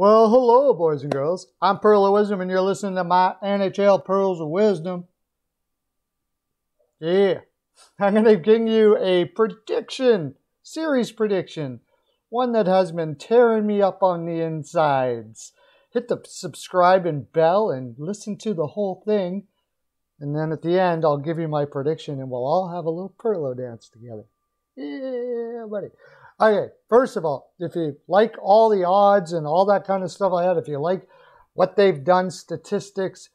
Well, hello, boys and girls. I'm Pearl of Wisdom, and you're listening to my NHL Pearls of Wisdom. Yeah, I'm going to give you a prediction, series prediction, one that has been tearing me up on the insides. Hit the subscribe and bell and listen to the whole thing. And then at the end, I'll give you my prediction, and we'll all have a little Pearlo dance together. Yeah, buddy. Okay, first of all, if you like all the odds and all that kind of stuff I had, if you like what they've done, statistics,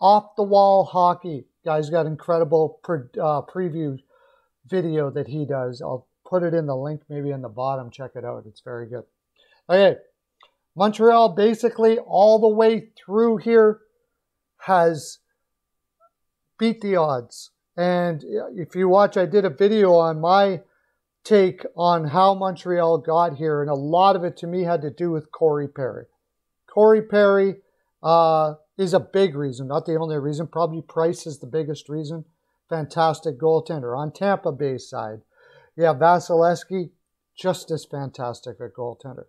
off the wall hockey, guy's got incredible pre- uh, preview video that he does. I'll put it in the link maybe in the bottom. Check it out. It's very good. Okay, Montreal basically all the way through here has beat the odds. And if you watch, I did a video on my take on how Montreal got here, and a lot of it to me had to do with Corey Perry. Corey Perry uh, is a big reason, not the only reason. Probably Price is the biggest reason. Fantastic goaltender. On Tampa Bay side, yeah, Vasilevskiy, just as fantastic a goaltender.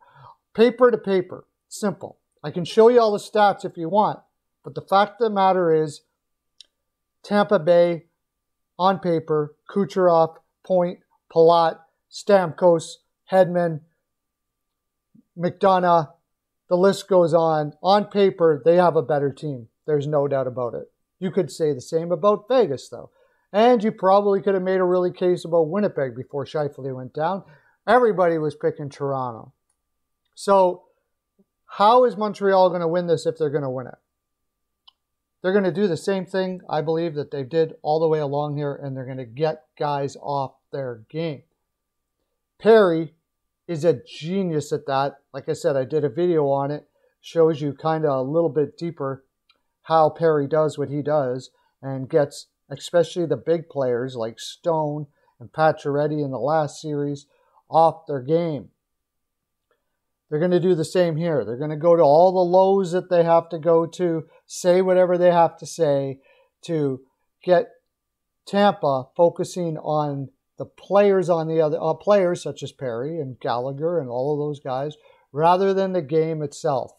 Paper to paper, simple. I can show you all the stats if you want, but the fact of the matter is, Tampa Bay, on paper, Kucherov, Point, Palat, Stamkos, Hedman, McDonagh, the list goes on. On paper, they have a better team. There's no doubt about it. You could say the same about Vegas, though. And you probably could have made a really case about Winnipeg before Scheifele went down. Everybody was picking Toronto. So, how is Montreal going to win this if they're going to win it? They're going to do the same thing, I believe, that they did all the way along here, and they're going to get guys off their game. Perry is a genius at that. Like I said, I did a video on it, shows you kind of a little bit deeper how Perry does what he does and gets especially the big players like Stone and Pacioretty in the last series off their game. They're going to do the same here. They're going to go to all the lows that they have to go to, say whatever they have to say to get Tampa focusing on the players on the other uh, players such as Perry and Gallagher and all of those guys rather than the game itself.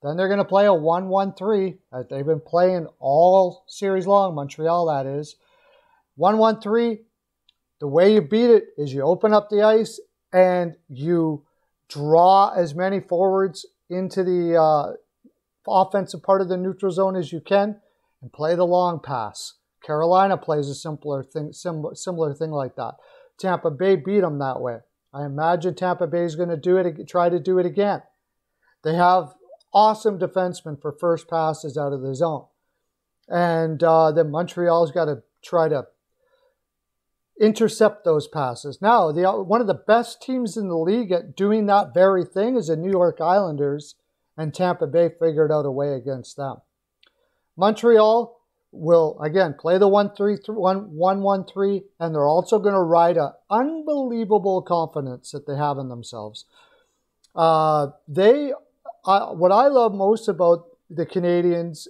Then they're going to play a 1 1 3 as they've been playing all series long, Montreal, that is. 1 1 3, the way you beat it is you open up the ice and you draw as many forwards into the uh, offensive part of the neutral zone as you can and play the long pass. Carolina plays a simpler thing, sim- similar thing like that. Tampa Bay beat them that way. I imagine Tampa Bay is going to do it, try to do it again. They have awesome defensemen for first passes out of the zone, and uh, then Montreal's got to try to intercept those passes. Now, the one of the best teams in the league at doing that very thing is the New York Islanders, and Tampa Bay figured out a way against them. Montreal will again play the one three one one one three, and they're also going to ride a unbelievable confidence that they have in themselves. Uh, they, uh, what I love most about the Canadiens,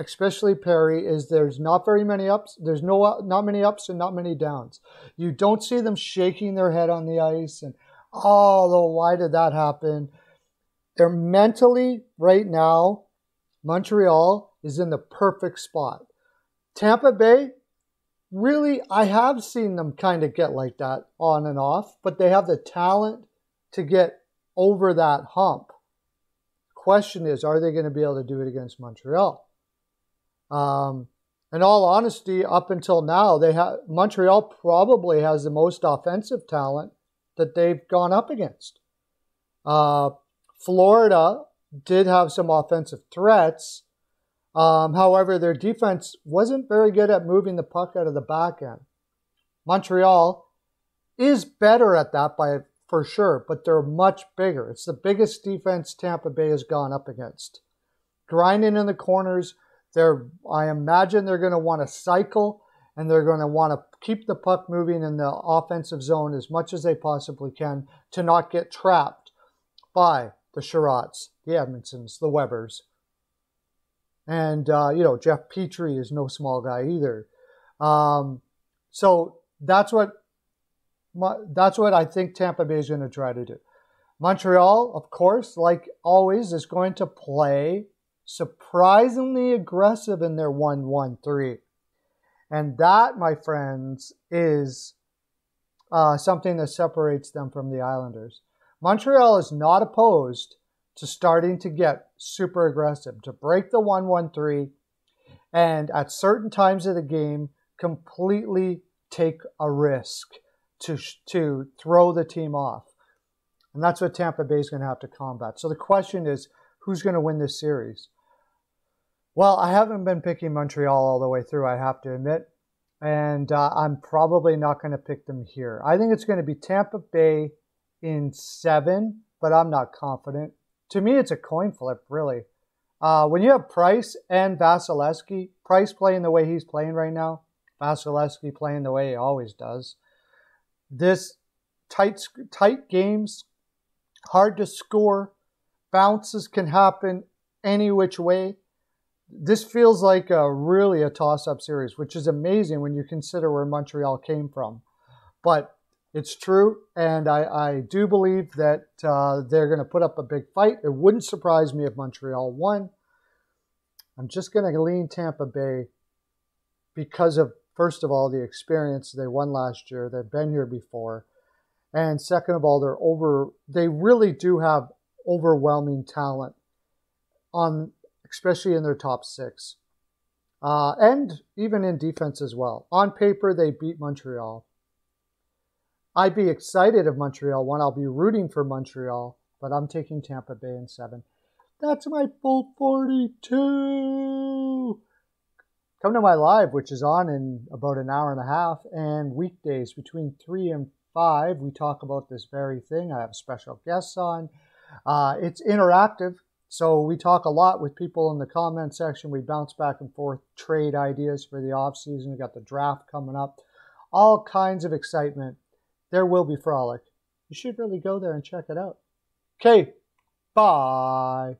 especially Perry, is there's not very many ups. There's no not many ups and not many downs. You don't see them shaking their head on the ice and oh, why did that happen? They're mentally right now, Montreal is in the perfect spot. Tampa Bay, really, I have seen them kind of get like that on and off, but they have the talent to get over that hump. Question is, are they going to be able to do it against Montreal? Um, in all honesty, up until now, they have Montreal probably has the most offensive talent that they've gone up against. Uh, Florida did have some offensive threats, um, however, their defense wasn't very good at moving the puck out of the back end. Montreal is better at that by for sure, but they're much bigger. It's the biggest defense Tampa Bay has gone up against. Grinding in the corners, they're I imagine they're going to want to cycle and they're going to want to keep the puck moving in the offensive zone as much as they possibly can to not get trapped by the Chiarots, the Edmundsons, the Webers, and, uh, you know, Jeff Petry is no small guy either. Um, so that's what, my, that's what I think Tampa Bay is going to try to do. Montreal, of course, like always, is going to play surprisingly aggressive in their 1 1 3. And that, my friends, is uh, something that separates them from the Islanders. Montreal is not opposed to starting to get super aggressive, to break the 1 1 3, and at certain times of the game, completely take a risk to, to throw the team off. And that's what Tampa Bay is going to have to combat. So the question is who's going to win this series? Well, I haven't been picking Montreal all the way through, I have to admit. And uh, I'm probably not going to pick them here. I think it's going to be Tampa Bay in seven, but I'm not confident. To me, it's a coin flip, really. Uh, when you have Price and Vasilevskiy, Price playing the way he's playing right now, Vasilevskiy playing the way he always does, this tight tight games, hard to score, bounces can happen any which way. This feels like a really a toss-up series, which is amazing when you consider where Montreal came from. But it's true, and I, I do believe that uh, they're going to put up a big fight. It wouldn't surprise me if Montreal won. I'm just going to lean Tampa Bay because of, first of all, the experience they won last year. They've been here before. And second of all, they're over, they really do have overwhelming talent on, especially in their top six. Uh, and even in defense as well. On paper, they beat Montreal. I'd be excited if Montreal won. I'll be rooting for Montreal, but I'm taking Tampa Bay in seven. That's my full 42. Come to my live, which is on in about an hour and a half, and weekdays between 3 and 5. We talk about this very thing. I have special guests on. Uh, it's interactive, so we talk a lot with people in the comment section. We bounce back and forth, trade ideas for the off season. We got the draft coming up, all kinds of excitement there will be frolic. You should really go there and check it out. Okay, bye.